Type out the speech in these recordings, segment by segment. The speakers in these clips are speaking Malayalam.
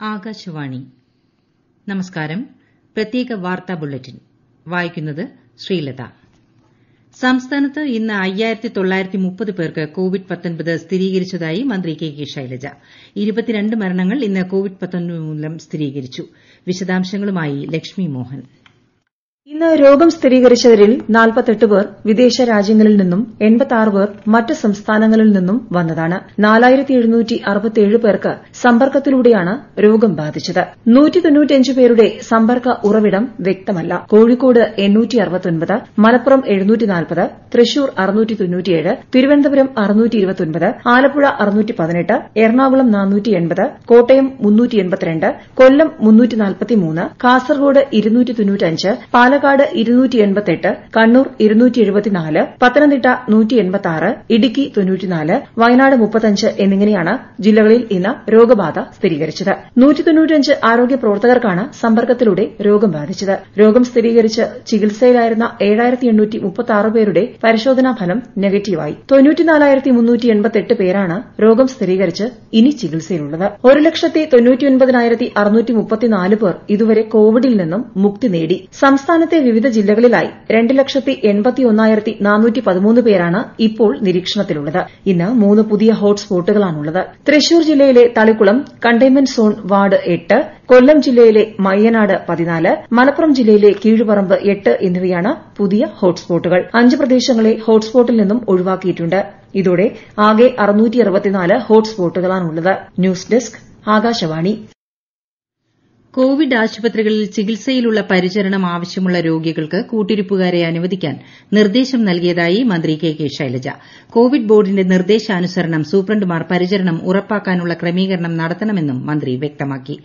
ആകാശവാണി. നമസ്കാരം. പ്രത്യേക വാർത്താ ബുള്ളറ്റിൻ. വായിക്കുന്നത് ശ്രീലത. സംസ്ഥാനത്ത് ഇന്ന് അയ്യായിരത്തി തൊള്ളായിരത്തി മുപ്പത് പേർക്ക് കോവിഡ് സ്ഥിരീകരിച്ചതായി മന്ത്രി കെ കെ ശൈലജ. മരണങ്ങൾ ഇന്ന് കോവിഡ് മൂലം സ്ഥിരീകരിച്ചു. വിശദാംശങ്ങളുമായി ലക്ഷ്മി മോഹൻ. ഇന്ന് രോഗം സ്ഥിരീകരിച്ചവരിൽ പേർ വിദേശ രാജ്യങ്ങളിൽ നിന്നും പേർ മറ്റ് സംസ്ഥാനങ്ങളിൽ നിന്നും വന്നതാണ്. പേർക്ക് സമ്പർക്കത്തിലൂടെയാണ് രോഗം ബാധിച്ചത്. പേരുടെ സമ്പർക്ക ഉറവിടം വ്യക്തമല്ല. കോഴിക്കോട് മലപ്പുറം തൃശൂർ തിരുവനന്തപുരം ആലപ്പുഴ എറണാകുളം കോട്ടയം കൊല്ലം കാസർഗോഡ് തൊണ്ണൂറ്റഞ്ച് പാലക്കാട് കണ്ണൂർ പത്തനംതിട്ട ഇടുക്കി വയനാട് എന്നിങ്ങനെയാണ് ജില്ലകളിൽ ഇന്ന് രോഗബാധ സ്ഥിരീകരിച്ചത്. ആരോഗ്യ പ്രവർത്തകർക്കാണ് സമ്പർക്കത്തിലൂടെ രോഗം ബാധിച്ചത്. രോഗം സ്ഥിരീകരിച്ച് ചികിത്സയിലായിരുന്ന പേരുടെ പരിശോധനാ ഫലം നെഗറ്റീവായി. പേരാണ് രോഗം സ്ഥിരീകരിച്ച് ഇനി ചികിത്സയിലുള്ളത്. ഒരു ലക്ഷത്തി പേർ ഇതുവരെ കോവിഡിൽ നിന്നും മുക്തി നേടി. സംസ്ഥാനത്തെ വിവിധ ജില്ലകളിലായി രണ്ട് ലക്ഷത്തി എൺപത്തി ഒന്നായിരത്തി നാനൂറ്റി പതിമൂന്ന് പേരാണ് ഇപ്പോൾ നിരീക്ഷണത്തിലുള്ളത്. ഇന്ന് മൂന്ന് പുതിയ ഹോട്ട്സ്പോട്ടുകളാണുള്ളത്. തൃശൂർ ജില്ലയിലെ തളിക്കുളം കണ്ടെയ്ൻമെന്റ് സോൺ വാർഡ് എട്ട് കൊല്ലം ജില്ലയിലെ മയ്യനാട് പതിനാല് മലപ്പുറം ജില്ലയിലെ കീഴുപറമ്പ് എട്ട് എന്നിവയാണ് പുതിയ ഹോട്ട്സ്പോട്ടുകൾ. അഞ്ച് പ്രദേശങ്ങളെ ഹോട്ട്സ്പോട്ടിൽ നിന്നും ഒഴിവാക്കിയിട്ടുണ്ട്. ഇതോടെ ആകെ ഹോട്ട്സ്പോട്ടുകളാണുള്ളത്. News desk Akashvani. കോവിഡ് ആശുപത്രികളിൽ ചികിത്സയിലുള്ള പരിചരണം ആവശ്യമുള്ള രോഗികൾക്ക് കൂട്ടിരിപ്പുകാരെ അനുവദിക്കാൻ നിർദ്ദേശം നൽകിയതായി മന്ത്രി കെ കെ ശൈലജ. കോവിഡ് ബോർഡിന്റെ നിർദ്ദേശാനുസരണം സൂപ്രണ്ടുമാർ പരിചരണം ഉറപ്പാക്കാനുള്ള ക്രമീകരണം നടത്തണമെന്നും മന്ത്രി വ്യക്തമാക്കി.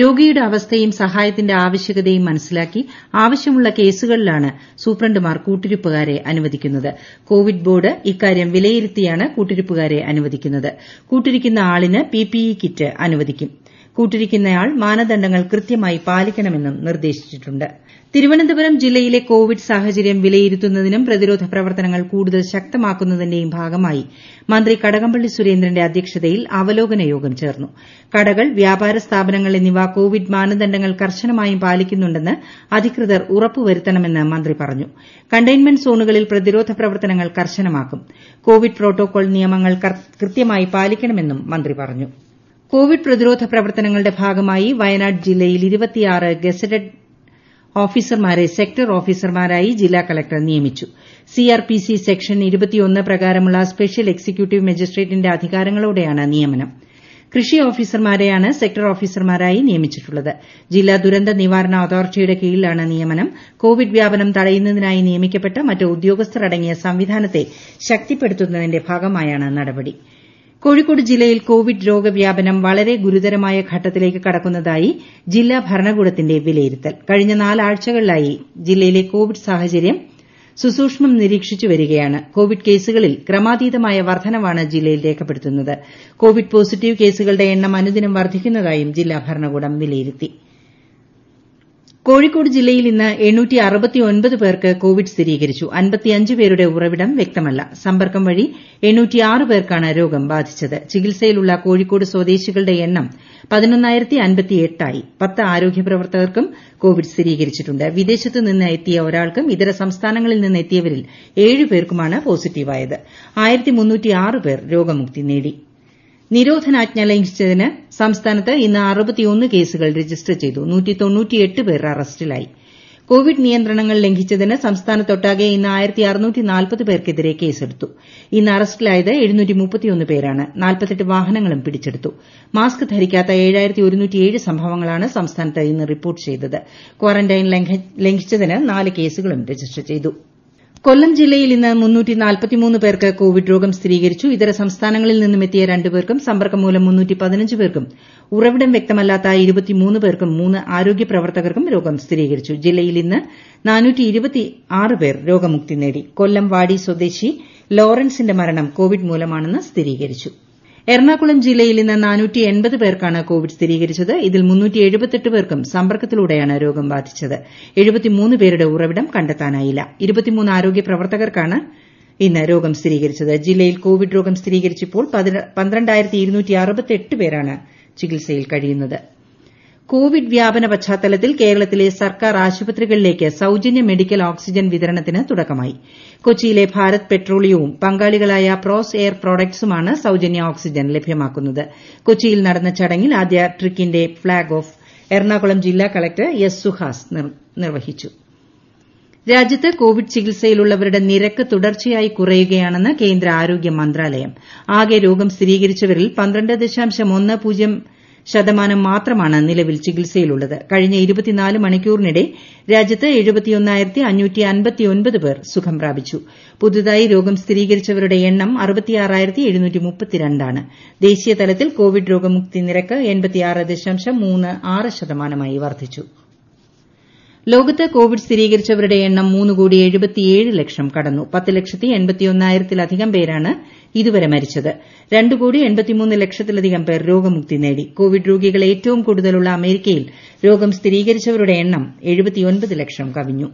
രോഗിയുടെ അവസ്ഥയും സഹായത്തിന്റെ ആവശ്യകതയും മനസ്സിലാക്കി ആവശ്യമുള്ള കേസുകളിലാണ് സൂപ്രണ്ടുമാർ കൂട്ടിരിപ്പുകാരെ അനുവദിക്കുന്നത്. കോവിഡ് ബോർഡ് ഇക്കാര്യം വിലയിരുത്തിയാണ് കൂട്ടിരിപ്പുകാരെ അനുവദിക്കുന്നത്. കൂട്ടിരിക്കുന്ന ആളിന് പിപിഇ കിറ്റ് അനുവദിക്കും. കൂട്ടിരിക്കുന്നയാൾ മാനദണ്ഡങ്ങൾ കൃത്യമായി പാലിക്കണമെന്നും നിർദ്ദേശിച്ചിട്ടുണ്ട്. തിരുവനന്തപുരം ജില്ലയിലെ കോവിഡ് സാഹചര്യം വിലയിരുത്തുന്നതിനും പ്രതിരോധ പ്രവർത്തനങ്ങൾ കൂടുതൽ ശക്തമാക്കുന്നതിന്റെയും ഭാഗമായി മന്ത്രി കടകംപള്ളി സുരേന്ദ്രന്റെ അധ്യക്ഷതയിൽ അവലോകന യോഗം ചേർന്നു. കടകൾ വ്യാപാര സ്ഥാപനങ്ങൾ എന്നിവ കോവിഡ് മാനദണ്ഡങ്ങൾ കർശനമായും പാലിക്കുന്നുണ്ടെന്ന് അധികൃതർ ഉറപ്പുവരുത്തണമെന്ന് മന്ത്രി പറഞ്ഞു. കണ്ടെയ്ൻമെന്റ് സോണുകളിൽ പ്രതിരോധ പ്രവർത്തനങ്ങൾ കർശനമാക്കും. കോവിഡ് പ്രോട്ടോകോൾ നിയമങ്ങൾ കൃത്യമായി പാലിക്കണമെന്നും മന്ത്രി പറഞ്ഞു. കോവിഡ് പ്രതിരോധ പ്രവർത്തനങ്ങളുടെ ഭാഗമായി വയനാട് ജില്ലയിൽ ഗസറ്റഡ് ഓഫീസർമാരെ സെക്ടർ ഓഫീസർമാരായി ജില്ലാ കളക്ടർ നിയമിച്ചു. സിആർപിസി സെക്ഷൻ പ്രകാരമുള്ള സ്പെഷ്യൽ എക്സിക്യൂട്ടീവ് മജിസ്ട്രേറ്റിന്റെ അധികാരങ്ങളോടെയാണ് നിയമനം. കൃഷി ഓഫീസർമാരെയാണ് സെക്ടർ ഓഫീസർമാരായി നിയമിച്ചിട്ടുള്ളത്. ജില്ലാ ദുരന്ത നിവാരണ അതോറിറ്റിയുടെ കീഴിലാണ് നിയമനം. കോവിഡ് വ്യാപനം തടയുന്നതിനായി നിയമിക്കപ്പെട്ട മറ്റ് ഉദ്യോഗസ്ഥർ അടങ്ങിയ സംവിധാനത്തെ ശക്തിപ്പെടുത്തുന്നതിന്റെ ഭാഗമായാണ് നടപടി. കോഴിക്കോട് ജില്ലയിൽ കോവിഡ് രോഗവ്യാപനം വളരെ ഗുരുതരമായ ഘട്ടത്തിലേക്ക് കടക്കുന്നതായി ജില്ലാ ഭരണകൂടത്തിന്റെ വിലയിരുത്തൽ. കഴിഞ്ഞ നാലാഴ്ചകളിലായി ജില്ലയിലെ കോവിഡ് സാഹചര്യം സുസൂക്ഷ്മം നിരീക്ഷിച്ചു വരികയാണ്. കോവിഡ് കേസുകളിൽ ക്രമാതീതമായ വർധനവാണ് ജില്ലയിൽ രേഖപ്പെടുത്തുന്നത്. കോവിഡ് പോസിറ്റീവ് കേസുകളുടെ എണ്ണം അനുദിനം വർദ്ധിക്കുന്നതായും ജില്ലാ ഭരണകൂടം വിലയിരുത്തി. കോഴിക്കോട് ജില്ലയിൽ ഇന്ന് പേർക്ക് കോവിഡ് സ്ഥിരീകരിച്ചു. പേരുടെ ഉറവിടം വ്യക്തമല്ല. സമ്പർക്കം വഴി പേർക്കാണ് രോഗം ബാധിച്ചത്. ചികിത്സയിലുള്ള കോഴിക്കോട് സ്വദേശികളുടെ എണ്ണം ആയി പത്ത് ആരോഗ്യ പ്രവർത്തകർക്കും കോവിഡ് സ്ഥിരീകരിച്ചിട്ടുണ്ട്. വിദേശത്ത് നിന്ന് എത്തിയ ഒരാൾക്കും ഇതര സംസ്ഥാനങ്ങളിൽ നിന്ന് എത്തിയവരിൽ ഏഴ് പേർക്കുമാണ് പോസിറ്റീവായത്. പേർ രോഗമുക്തി നേടി. നിരോധനാജ്ഞ ലംഘിച്ചതിന് സംസ്ഥാനത്ത് ഇന്ന് കേസുകൾ രജിസ്റ്റർ ചെയ്തു. പേർ അറസ്റ്റിലായി. കോവിഡ് നിയന്ത്രണങ്ങൾ ലംഘിച്ചതിന് സംസ്ഥാനത്തൊട്ടാകെ ഇന്ന് പേർക്കെതിരെ കേസെടുത്തു. ഇന്ന് അറസ്റ്റിലായത് പേരാണ്. വാഹനങ്ങളും പിടിച്ചെടുത്തു. മാസ്ക് ധരിക്കാത്ത സംഭവങ്ങളാണ് സംസ്ഥാനത്ത് ഇന്ന് റിപ്പോർട്ട് ചെയ്തത്. ക്വാറന്റൈൻ ലംഘിച്ചതിന് നാല് കേസുകളും രജിസ്റ്റർ ചെയ്തു. കൊല്ലം ജില്ലയിൽ ഇന്ന് പേർക്ക് കോവിഡ് രോഗം സ്ഥിരീകരിച്ചു. ഇതര സംസ്ഥാനങ്ങളിൽ നിന്നും എത്തിയ രണ്ട് പേർക്കും സമ്പർക്കം മൂലം പേർക്കും ഉറവിടം വ്യക്തമല്ലാത്ത പേർക്കും മൂന്ന് ആരോഗ്യ പ്രവർത്തകർക്കും രോഗം സ്ഥിരീകരിച്ചു. ജില്ലയിൽ ഇന്ന് പേർ രോഗമുക്തി നേടി. കൊല്ലം വാടി സ്വദേശി ലോറൻസിന്റെ മരണം കോവിഡ് മൂലമാണെന്ന് സ്ഥിരീകരിച്ചു. എറണാകുളം ജില്ലയിൽ ഇന്ന് പേർക്കാണ് കോവിഡ് സ്ഥിരീകരിച്ചത്. ഇതിൽ പേർക്കും സമ്പർക്കത്തിലൂടെയാണ് രോഗം ബാധിച്ചത്. പേരുടെ ഉറവിടം കണ്ടെത്താനായില്ല. ആരോഗ്യ പ്രവർത്തകർക്കാണ് ഇന്ന് രോഗം സ്ഥിരീകരിച്ചത്. ജില്ലയിൽ കോവിഡ് രോഗം സ്ഥിരീകരിച്ചപ്പോൾ പേരാണ് ചികിത്സയിൽ കഴിയുന്നത്. കോവിഡ് വ്യാപന പശ്ചാത്തലത്തിൽ കേരളത്തിലെ സർക്കാർ ആശുപത്രികളിലേക്ക് സൌജന്യ മെഡിക്കൽ ഓക്സിജൻ വിതരണത്തിന് തുടക്കമായി. കൊച്ചിയിലെ ഭാരത് പെട്രോളിയവും പങ്കാളികളായ പ്രോസ് എയർ പ്രോഡക്ട്സുമാണ് സൌജന്യ ഓക്സിജൻ ലഭ്യമാക്കുന്നത്. കൊച്ചിയിൽ നടന്ന ചടങ്ങിൽ ആദ്യ ട്രിക്കിന്റെ ഫ്ളാഗ് ഓഫ് എറണാകുളം ജില്ലാ കളക്ടർ എസ് സുഹാസ് നിർവഹിച്ചു. രാജ്യത്ത് കോവിഡ് ചികിത്സയിലുള്ളവരുടെ നിരക്ക് തുടർച്ചയായി കുറയുകയാണെന്ന് കേന്ദ്ര ആരോഗ്യ മന്ത്രാലയം. ആകെ രോഗം സ്ഥിരീകരിച്ചവരിൽ പന്ത്രണ്ട് ദശാംശം ഒന്ന് പൂജ്യം ശതമാനം മാത്രമാണ് നിലവിൽ ചികിത്സയിലുള്ളത്. കഴിഞ്ഞ മണിക്കൂറിനിടെ രാജ്യത്ത് പേർ സുഖം പ്രാപിച്ചു. പുതുതായി രോഗം സ്ഥിരീകരിച്ചവരുടെ എണ്ണം ആണ് ദേശീയ തലത്തിൽ കോവിഡ് രോഗമുക്തി നിരക്ക് ശതമാനമായി വർദ്ധിച്ചു. ലോകത്ത് കോവിഡ് സ്ഥിരീകരിച്ചവരുടെ എണ്ണം മൂന്ന് കോടി ലക്ഷം കടന്നു. പത്ത് ലക്ഷത്തി എൺപത്തിയൊന്നായിരത്തിലധികം പേരാണ് ഇതുവരെ മരിച്ചത്. രണ്ട് കോടി എൺപത്തിമൂന്ന് ലക്ഷത്തിലധികം പേർ രോഗമുക്തി നേടി. കോവിഡ് രോഗികൾ ഏറ്റവും കൂടുതലുള്ള അമേരിക്കയിൽ രോഗം സ്ഥിരീകരിച്ചവരുടെ എണ്ണം ലക്ഷം കവിഞ്ഞു.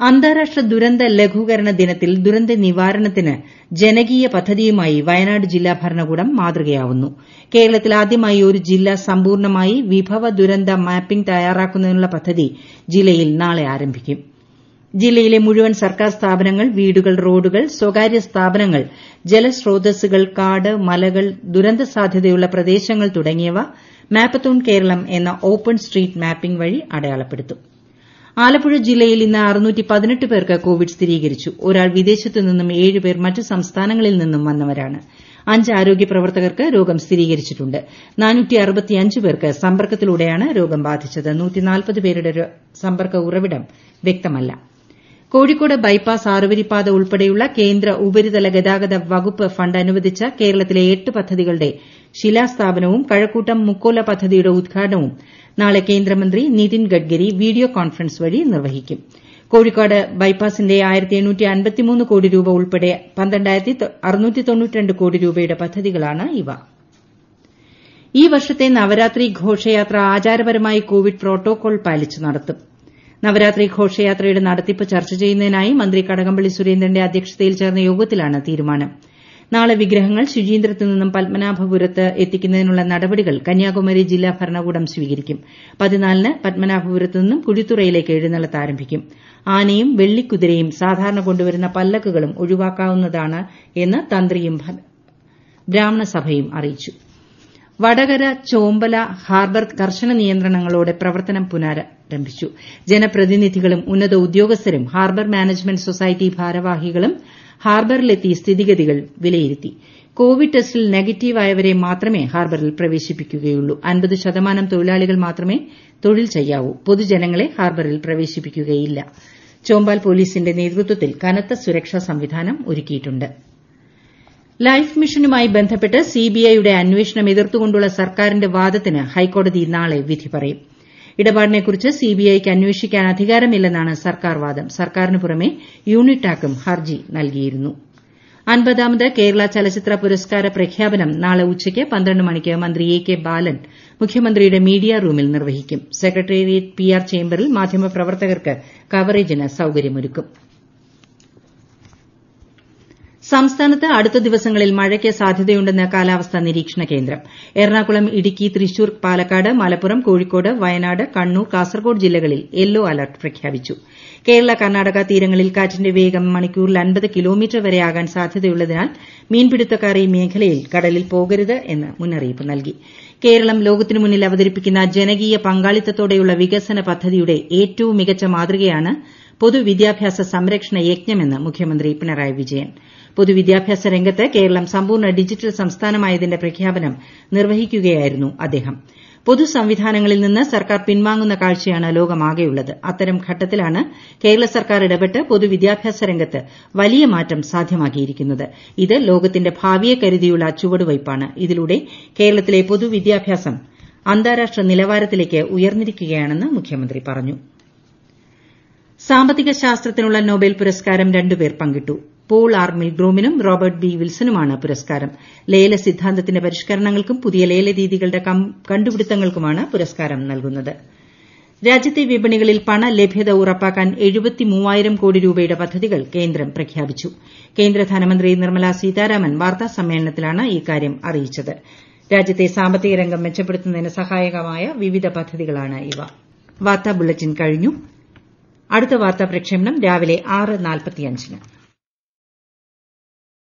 അന്താരാഷ്ട്ര ദുരന്ത ലഘൂകരണ ദിനത്തിൽ ദുരന്ത നിവാരണത്തിന് ജനകീയ പദ്ധതിയുമായി വയനാട് ജില്ലാ ഭരണകൂടം മാതൃകയാവുന്നു. കേരളത്തിൽ ആദ്യമായി ഒരു ജില്ല സമ്പൂർണമായി വിഭവ ദുരന്ത മാപ്പിംഗ് തയ്യാറാക്കുന്നതിനുള്ള പദ്ധതി ജില്ലയിൽ നാളെ ആരംഭിക്കും. ജില്ലയിലെ മുഴുവൻ സർക്കാർ സ്ഥാപനങ്ങൾ വീടുകൾ റോഡുകൾ സ്വകാര്യ സ്ഥാപനങ്ങൾ ജലസ്രോതസ്സുകൾ കാട് മലകൾ ദുരന്ത സാധ്യതയുള്ള പ്രദേശങ്ങൾ തുടങ്ങിയവ മാപ്പത്തോൺ കേരളം എന്ന ഓപ്പൺ സ്ട്രീറ്റ് മാപ്പിംഗ് വഴി അടയാളപ്പെടുത്തും. ആലപ്പുഴ ജില്ലയിൽ ഇന്ന് പേർക്ക് കോവിഡ് സ്ഥിരീകരിച്ചു. ഒരാൾ വിദേശത്തു നിന്നും ഏഴ് പേർ മറ്റ് സംസ്ഥാനങ്ങളിൽ നിന്നും വന്നവരാണ്. അഞ്ച് ആരോഗ്യ പ്രവർത്തകർക്ക് രോഗം സ്ഥിരീകരിച്ചിട്ടുണ്ട്. പേർക്ക് സമ്പർക്കത്തിലൂടെയാണ് രോഗം ബാധിച്ചത്. പേരുടെ സമ്പർക്ക ഉറവിടം വ്യക്തമല്ല. കോഴിക്കോട് ബൈപ്പാസ് ആറുവരിപ്പാത ഉൾപ്പെടെയുള്ള കേന്ദ്ര ഉപരിതല ഗതാഗത വകുപ്പ് ഫണ്ട് അനുവദിച്ച കേരളത്തിലെ എട്ട് പദ്ധതികളുടെ ശിലാസ്ഥാപനവും കഴക്കൂട്ടം മുക്കോല പദ്ധതിയുടെ ഉദ്ഘാടനവും നാളെ കേന്ദ്രമന്ത്രി നിതിൻ ഗഡ്കരി വീഡിയോ കോൺഫറൻസ് വഴി നിർവഹിക്കും. കോഴിക്കോട് ബൈപ്പാസിന്റെ കോടി രൂപ ഉൾപ്പെടെ കോടി രൂപയുടെ പദ്ധതികളാണ് ഇവ. ഈ വർഷത്തെ നവരാത്രി ഘോഷയാത്ര ആചാരപരമായി കോവിഡ് പ്രോട്ടോകോൾ പാലിച്ച് നടത്തും. നവരാത്രി ഘോഷയാത്രയുടെ നടത്തിപ്പ് ചർച്ച ചെയ്യുന്നതിനായി മന്ത്രി കടകംപള്ളി സുരേന്ദ്രന്റെ അധ്യക്ഷതയിൽ ചേർന്ന യോഗത്തിലാണ് തീരുമാനം. നാളെ വിഗ്രഹങ്ങൾ ശുചീന്ദ്രത്തു നിന്നും പത്മനാഭപുരത്ത് എത്തിക്കുന്നതിനുള്ള നടപടികൾ കന്യാകുമാരി ജില്ലാ ഭരണകൂടം സ്വീകരിക്കും. പതിനാലിന് പത്മനാഭപുരത്തു നിന്നും കുഴിത്തുറയിലേക്ക് എഴുന്നള്ളത്ത് ആരംഭിക്കും. ആനയും വെള്ളിക്കുതിരയും സാധാരണ കൊണ്ടുവരുന്ന പല്ലക്കുകളും ഒഴിവാക്കാവുന്നതാണ് എന്ന് തന്ത്രിയും ബ്രാഹ്മണ സഭയും അറിയിച്ചു. വടകര ചോമ്പല ഹാർബർ കർശന നിയന്ത്രണങ്ങളോടെ പ്രവർത്തനം പുനരാരംഭിച്ചു. ജനപ്രതിനിധികളും ഉന്നത ഉദ്യോഗസ്ഥരും ഹാർബർ മാനേജ്മെന്റ് സൊസൈറ്റി ഭാരവാഹികളും ഹാർബറിലെത്തി സ്ഥിതിഗതികൾ വിലയിരുത്തി. കോവിഡ് ടെസ്റ്റിൽ നെഗറ്റീവ് ആയവരെ മാത്രമേ ഹാർബറിൽ പ്രവേശിപ്പിക്കുകയുള്ളൂ. അൻപത് ശതമാനം തൊഴിലാളികൾ മാത്രമേ തൊഴിൽ ചെയ്യാവൂ. പൊതുജനങ്ങളെ ഹാർബറിൽ പ്രവേശിപ്പിക്കുകയില്ല. ചോമ്പാൽ പോലീസിന്റെ നേതൃത്വത്തിൽ കനത്ത സുരക്ഷാ സംവിധാനം ഒരുക്കിയിട്ടുണ്ട്. ലൈഫ് മിഷനുമായി ബന്ധപ്പെട്ട് സിബിഐയുടെ അന്വേഷണം എതിർത്തുകൊണ്ടുള്ള സർക്കാരിന്റെ വാദത്തിന് ഹൈക്കോടതി നാളെ വിധി പറയും. ഇടപാടിനെക്കുറിച്ച് സിബിഐക്ക് അന്വേഷിക്കാൻ അധികാരമില്ലെന്നാണ് സർക്കാർ വാദം. സർക്കാരിന് പുറമെ യൂണിടാക്കും ഹർജി നൽകിയിരുന്നു. അൻപതാമത് കേരള ചലച്ചിത്ര പുരസ്കാര പ്രഖ്യാപനം നാളെ ഉച്ചയ്ക്ക് പന്ത്രണ്ട് മണിക്ക് മന്ത്രി എ കെ ബാലൻ മുഖ്യമന്ത്രിയുടെ മീഡിയ റൂമിൽ നിർവഹിക്കും. സെക്രട്ടേറിയറ്റ് പി ആർ ചേംബറിൽ മാധ്യമപ്രവർത്തകർക്ക് കവറേജിന് സൌകര്യമൊരുക്കും. സംസ്ഥാനത്ത് അടുത്ത ദിവസങ്ങളിൽ മഴയ്ക്ക് സാധ്യതയുണ്ടെന്ന് കാലാവസ്ഥാ നിരീക്ഷണ കേന്ദ്രം. എറണാകുളം ഇടുക്കി തൃശൂർ പാലക്കാട് മലപ്പുറം കോഴിക്കോട് വയനാട് കണ്ണൂർ കാസർഗോഡ് ജില്ലകളിൽ യെല്ലോ അലർട്ട് പ്രഖ്യാപിച്ചു. കേരള കർണാടക തീരങ്ങളിൽ കാറ്റിന്റെ വേഗം മണിക്കൂറിൽ അൻപത് കിലോമീറ്റർ വരെ ആകാൻ സാധ്യതയുള്ളതിനാൽ മീൻപിടുത്തക്കാർ ഈ മേഖലയിൽ കടലിൽ പോകരുത് എന്ന് മുന്നറിയിപ്പ് നൽകി. കേരളം ലോകത്തിനു മുന്നിൽ അവതരിപ്പിക്കുന്ന ജനകീയ പങ്കാളിത്തത്തോടെയുള്ള വികസന പദ്ധതിയുടെ ഏറ്റവും മികച്ച മാതൃകയാണ് പൊതുവിദ്യാഭ്യാസ സംരക്ഷണ യജ്ഞമെന്ന് മുഖ്യമന്ത്രി പിണറായി വിജയൻ. പൊതുവിദ്യാഭ്യാസ രംഗത്ത് കേരളം സമ്പൂർണ ഡിജിറ്റൽ സംസ്ഥാനമായതിന്റെ പ്രഖ്യാപനം നിർവഹിക്കുകയായിരുന്നു അദ്ദേഹം. പൊതുസംവിധാനങ്ങളിൽ നിന്ന് സർക്കാർ പിൻവാങ്ങുന്ന കാഴ്ചയാണ് ലോകമാകെയുള്ളത്. അത്തരം ഘട്ടത്തിലാണ് കേരള സർക്കാർ ഇടപെട്ട് പൊതുവിദ്യാഭ്യാസ രംഗത്ത് വലിയ മാറ്റം സാധ്യമാക്കിയിരിക്കുന്നത്. ഇത് ലോകത്തിന്റെ ഭാവിയെ കരുതിയുള്ള ചുവടുവയ്പ്പാണ് ഇതിലൂടെ കേരളത്തിലെ പൊതുവിദ്യാഭ്യാസം അന്താരാഷ്ട്ര നിലവാരത്തിലേക്ക് ഉയർന്നിരിക്കുകയാണെന്ന് മുഖ്യമന്ത്രി പറഞ്ഞു. സാമ്പത്തിക ശാസ്ത്രത്തിനുള്ള നൊബേൽ പുരസ്കാരം രണ്ടുപേർ പങ്കിട്ടു. പോൾ ആർ മിൽഗ്രോമിനും റോബർട്ട് ബി. വിൽസണുമാണ് പുരസ്കാരം. ലേല സിദ്ധാന്തത്തിന്റെ പരിഷ്കരണങ്ങൾക്കും പുതിയ ലേല രീതികളുടെ കണ്ടുപിടുത്തങ്ങൾക്കുമാണ് പുരസ്കാരം നൽകുന്നത്. രാജ്യത്തെ വിപണികളിൽ പണലഭ്യത ഉറപ്പാക്കാൻ കോടി രൂപയുടെ പദ്ധതികൾ കേന്ദ്രം പ്രഖ്യാപിച്ചു. കേന്ദ്ര ധനമന്ത്രി നിർമ്മല സീതാരാമൻ വാർത്താ സമ്മേളനത്തിലാണ് ഇക്കാര്യം അറിയിച്ചത്. രാജ്യത്തെ സാമ്പത്തിക രംഗം മെച്ചപ്പെടുത്തുന്നതിന് സഹായകമായ വിവിധ പദ്ധതികളാണ് ഇവ. വാർത്താ ബുള്ളറ്റിൻ കഴിഞ്ഞു. അടുത്ത വാർത്താ പ്രക്ഷേപണം രാവിലെ ആറ് നാൽപ്പത്തിയഞ്ചിന്.